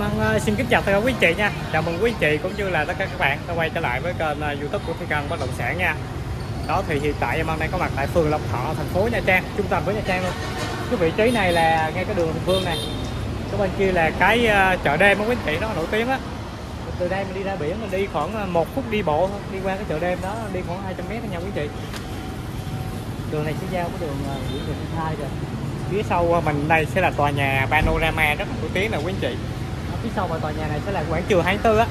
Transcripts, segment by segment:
Em xin kính chào tất cả quý chị nha. Chào mừng quý chị cũng như là tất cả các bạn đã quay trở lại với kênh ờ, youtube của Thi Cần Bất Động Sản nha. Đó thì hiện tại em đang có mặt tại phường Lộc Thọ, thành phố Nha Trang, trung tâm với Nha Trang luôn. Cái vị trí này là ngay cái đường Hùng Vương này. Cái bên kia là cái ờ, chợ đêm của quý chị nó nổi tiếng á. Từ đây mình đi ra biển mình đi khoảng một phút đi bộ thôi. Đi qua cái chợ đêm đó đi khoảng 200 mét nha quý chị Đường này sẽ giao với đường Nguyễn Thị Thanh Hai rồi phía sau mình đây sẽ là tòa nhà panorama rất là nổi tiếng nè quý anh chị phía sau mà tòa nhà này sẽ là quảng trường 24 á.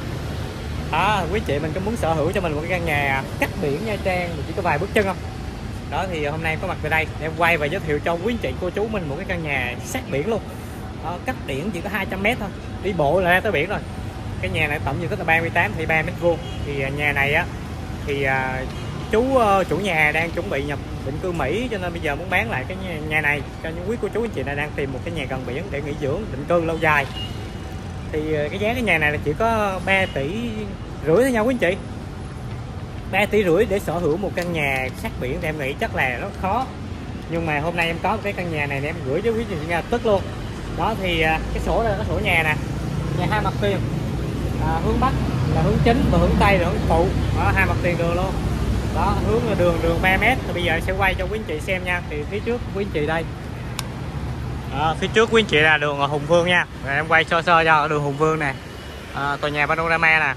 Đó quý chị mình có muốn sở hữu cho mình một cái căn nhà cách biển nha trang mình chỉ có vài bước chân không? Đó thì hôm nay em có mặt về đây để em quay và giới thiệu cho quý chị cô chú mình một cái căn nhà sát biển luôn. Đó, cách biển chỉ có 200 mét thôi. Đi bộ là ra tới biển rồi. Cái nhà này tổng diện tích là 38 thì 3 mét vuông. Thì à, nhà này á thì à, chú ờ, chủ nhà đang chuẩn bị nhập định cư Mỹ cho nên bây giờ muốn bán lại cái nhà, nhà này cho những quý cô chú anh chị này đang tìm một cái nhà gần biển để nghỉ dưỡng định cư lâu dài thì ờ, cái giá cái nhà này là chỉ có 3 tỷ rưỡi thôi nha quý anh chị. 3 tỷ rưỡi để sở hữu một căn nhà sát biển thì em nghĩ chắc là rất khó. Nhưng mà hôm nay em có cái căn nhà này để em gửi cho quý anh chị ngay tức luôn. Đó thì ờ, cái sổ đây là cái sổ nhà nè. Nhà hai mặt tiền. À, hướng bắc là hướng chính và hướng tây là hướng phụ. Đó, hai mặt tiền đường luôn. Đó hướng là đường đường 3 mét. Thì bây giờ sẽ quay cho quý anh chị xem nha. Thì phía trước quý anh chị đây à, phía trước quý anh chị là đường Hùng Vương nha. Rồi em quay sơ sơ cho đường Hùng Vương nè à, ờ, tòa nhà panorama nè.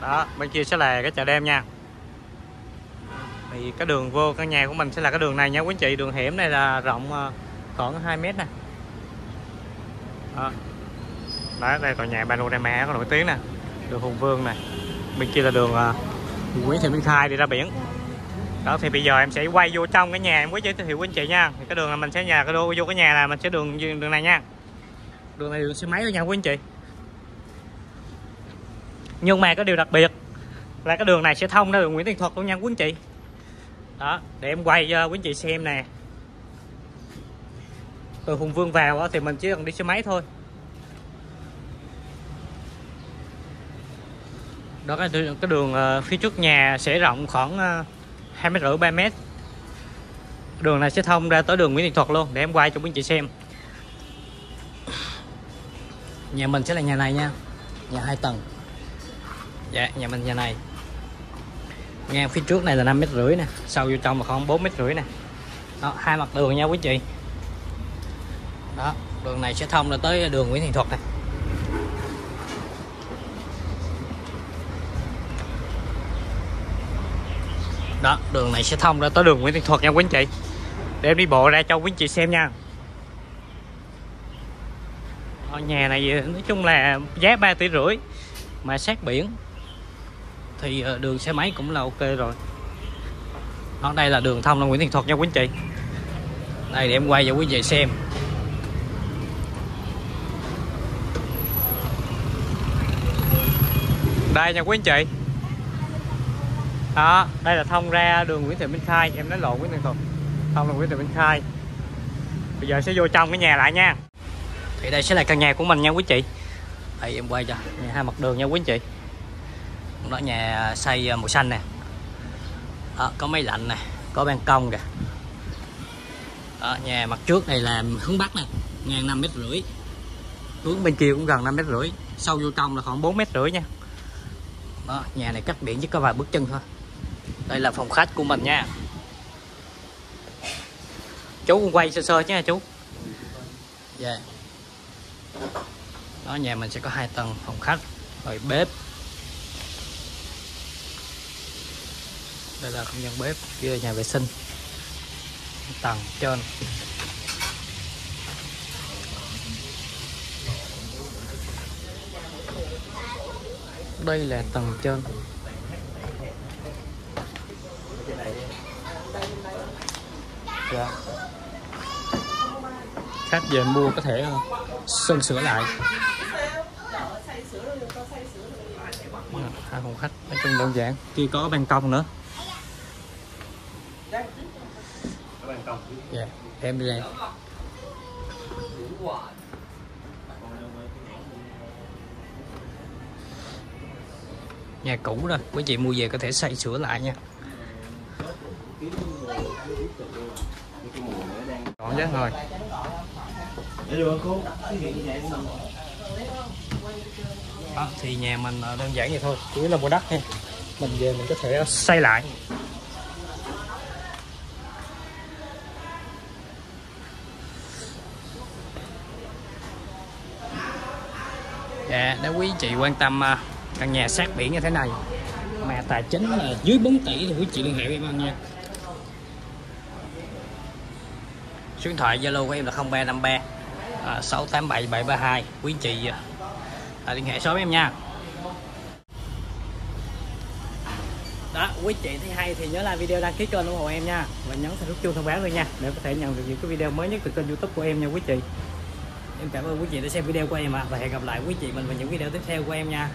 Đó bên kia sẽ là cái chợ đêm nha. Thì cái đường vô căn nhà của mình sẽ là cái đường này nha quý anh chị. Đường hẻm này là rộng ờ, khoảng 2 mét nè. Đó. đó đây tòa nhà panorama có nổi tiếng nè. Đường Hùng Vương nè. Bên kia là đường Nguyễn Thị Minh Khai đi ra biển đó thì bây giờ em sẽ quay vô trong cái nhà em quý giới thiệu với anh chị nha. Thì cái đường là mình sẽ nhà cái đô vô cái nhà là mình sẽ đường đường này nha. Đường này đường xe máy thôi nha quý anh chị. Nhưng mà có điều đặc biệt là cái đường này sẽ thông ra đường Nguyễn Thiên Thuật luôn nha quý anh chị. Đó để em quay cho quý anh chị xem nè. Từ Hùng Vương vào thì mình chỉ cần đi xe máy thôi. Đó cái đường, cái đường ờ, phía trước nhà sẽ rộng khoảng ờ, hai mét rưỡi, ba mét. Đường này sẽ thông ra tới đường Nguyễn Thị Thuật luôn, để em quay cho quý anh chị xem. Nhà mình sẽ là nhà này nha, nhà hai tầng. Dạ nhà mình nhà này. Ngang phía trước này là 5 mét rưỡi nè, sau vô trong là khoảng 4 mét rưỡi nè. Đó, hai mặt đường nha quý chị. Đó, đường này sẽ thông là tới đường Nguyễn Thị Thuật này đó, đường này sẽ thông ra tới đường Nguyễn Thị Thuật nha quý anh chị. Để em đi bộ ra cho quý anh chị xem nha. Ở nhà này nói chung là giá 3 tỷ rưỡi mà sát biển. Thì ờ, đường xe máy cũng là ok rồi. Đó đây là đường thông ra Nguyễn Thị Thuật nha quý anh chị. Đây, để em quay cho quý anh chị xem. Đây nha quý anh chị đó đây là thông ra đường Nguyễn Thị Minh Khai. Em nói lộn Nguyễn Thị Thuật thông là Nguyễn Thị Minh Khai. Bây giờ sẽ vô trong cái nhà lại nha. Thì đây sẽ là căn nhà của mình nha quý chị. Đây em quay cho. Nhà hai mặt đường nha quý chị. Đó nhà xây à, màu xanh nè. Đó, có máy lạnh nè có ban công kìa. Đó, nhà mặt trước này là hướng bắc nè ngang năm mét rưỡi. Hướng bên kia cũng gần 5 mét rưỡi. Sâu vô trong là khoảng 4 mét rưỡi nha. Đó, nhà này cách biển chỉ có vài bước chân thôi đây là phòng khách của mình nha. Chú cũng quay sơ sơ nha chú? Dạ. Yeah. đó, nhà mình sẽ có hai tầng, phòng khách rồi bếp. Đây là không gian bếp, kia là nhà vệ sinh. Tầng trên. Đây là tầng trên. Dạ. khách về mua có thể ờ, sơn sửa lại. Dạ, hai phòng khách, nói chung đơn giản. Kia có ban công nữa. Dạ em đi đây. Nhà cũ rồi, quý chị mua về có thể xây sửa lại nha. Còn giá thôi đó, thì nhà mình đơn giản vậy thôi chủ yếu là mua đất ha mình về mình có thể xây lại. Dạ, nếu quý chị quan tâm à, căn nhà sát biển như thế này mà tài chính là dưới 4 tỷ thì quý chị liên hệ với em nha số điện thoại zalo của em là 0353 à, 687 732 quý chị à, à, liên hệ sớm với em nha. Đó quý chị thấy hay thì nhớ like video đăng ký kênh ủng hộ em nha. Và nhấn theo nút chuông thông báo luôn nha để có thể nhận được những cái video mới nhất từ kênh youtube của em nha quý chị. Em cảm ơn quý chị đã xem video của em ạ. Và hẹn gặp lại quý chị mình vào những video tiếp theo của em nha.